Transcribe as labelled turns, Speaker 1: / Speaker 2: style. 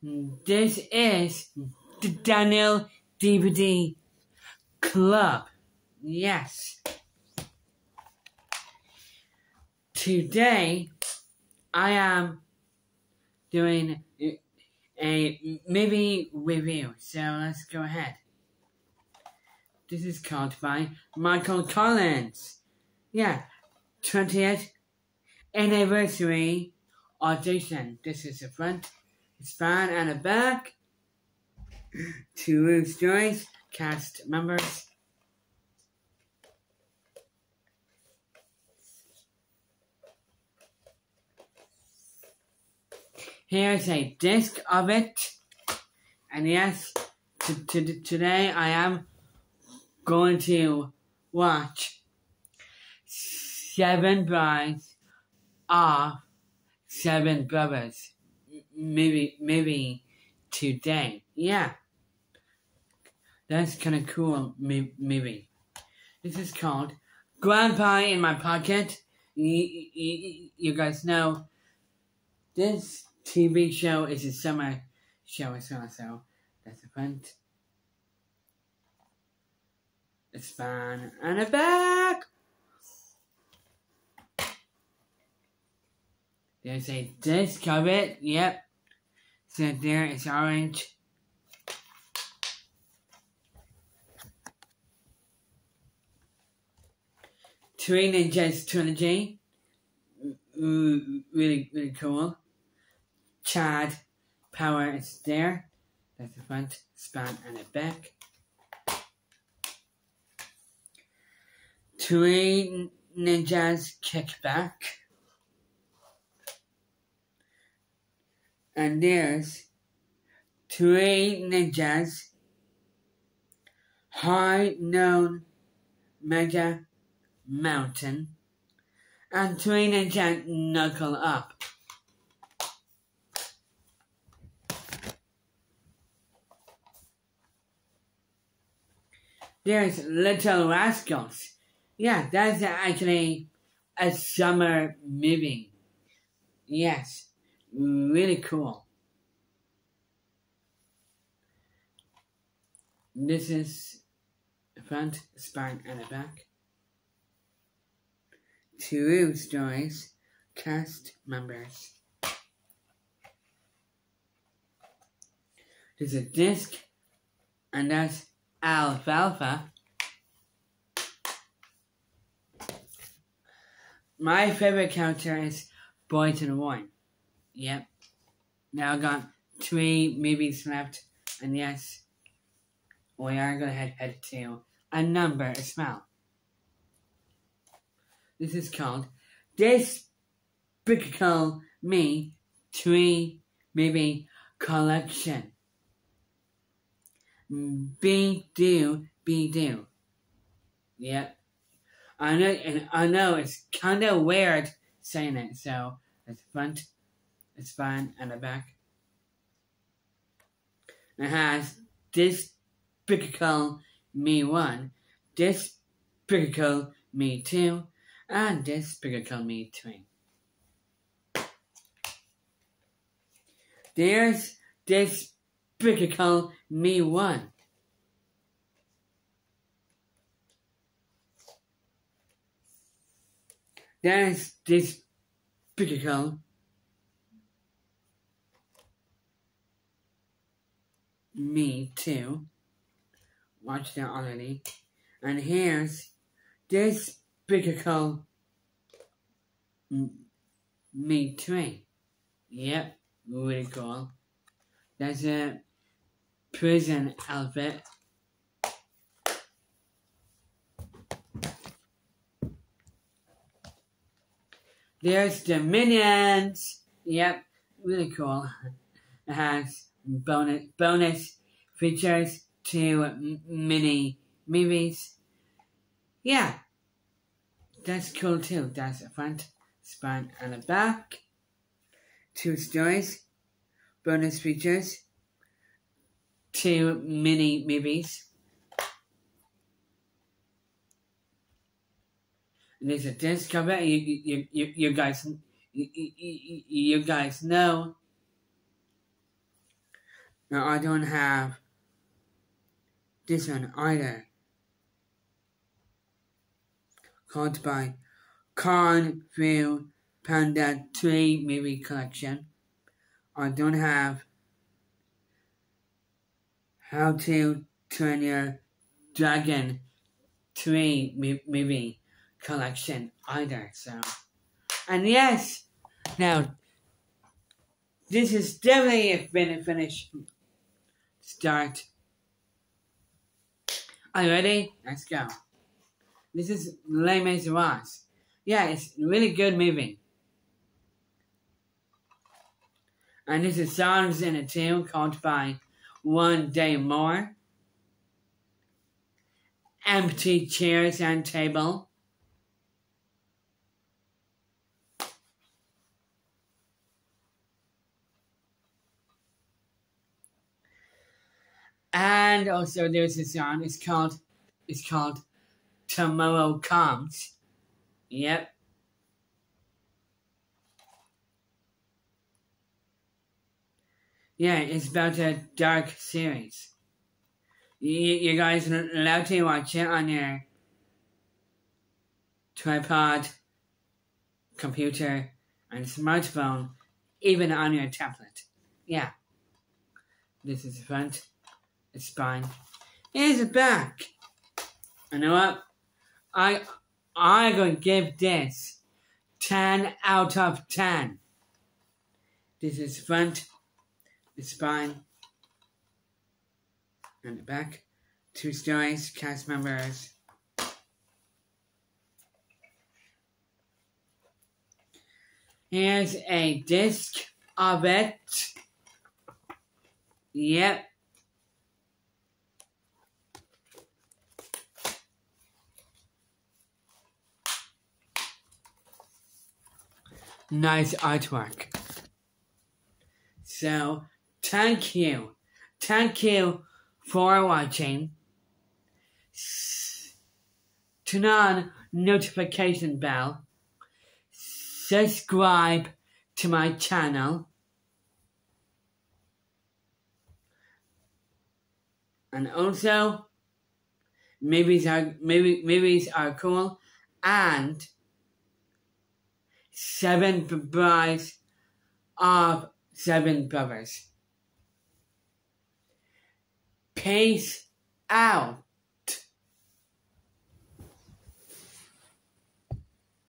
Speaker 1: This is the Daniel DVD Club. Yes. Today, I am doing a movie review, so let's go ahead. This is called by Michael Collins. Yeah, 20th anniversary audition. This is the front, spine, and the back. Two stories, cast members. Here's a disc of it. And yes, today I am going to watch Seven Brides of Seven Brothers. Maybe, maybe today. Yeah. That's kind of cool, maybe. This is called Grandpa in My Pocket. You, you, you guys know this TV show is a summer show as well, so that's the front. The span and the back. There's a disc of it, yep. So there is orange. Three Ninjas Trilogy. Mm, mm, really, really cool. Chad power is there. That's the front, span, and the back. Three ninjas kick And there's three ninjas high noon mega mountain and three ninjas knuckle up. There's Little Rascals. Yeah, that's actually a summer movie. Yes, really cool. This is front, spine, and the back. Two stories, cast members. There's a disc, and that's alfalfa. My favorite character is Boyton One. Yep. Now I got three movies left, and yes, we are gonna head, head to a number as well. This is called Despicable Me 3 Movie Collection. Be do, be do. Yep. I know, and I know it's kind of weird saying it. So it's front, it's fine, and the back. It has this Despicable Me One, this Despicable Me Two, and this Despicable Me Three. There's this Despicable Me One. There's this Despicable Me Too. Watched that already. And here's Despicable Me Three. Yep, really cool. That's a prison outfit. There's the Minions. Yep, really cool. It has bonus bonus features to mini movies. Yeah, that's cool too. That's the front, spine, and a back. Two stories, bonus features, two mini movies. And there's a disc cover. You, you, you, you guys, you, you guys know Now I don't have this one either. Called by Fu Panda 3 movie collection. I don't have How to Train Your Dragon 3 movie collection either. So, and yes, now this is definitely a fin- finish start. Are you ready? Let's go. This is Les Miserables. Yeah, it's really good movie. And this is songs in a tune called by One Day More. Empty chairs and table. And also there's a song, it's called it's called Tomorrow Comes. Yep. Yeah, it's about a dark series. You, you guys are allowed to watch it on your tripod, computer, and smartphone, even on your tablet. Yeah. This is front, spine. Here's the back. You know what? I I'm gonna give this ten out of ten. This is front, the spine, and the back. Two stories, cast members. Here's a disc of it. Yep. Nice artwork. So, thank you. Thank you for watching. Turn on notification bell. Subscribe to my channel. And also, movies are maybe movies are cool, and seven brides of seven brothers. Peace out.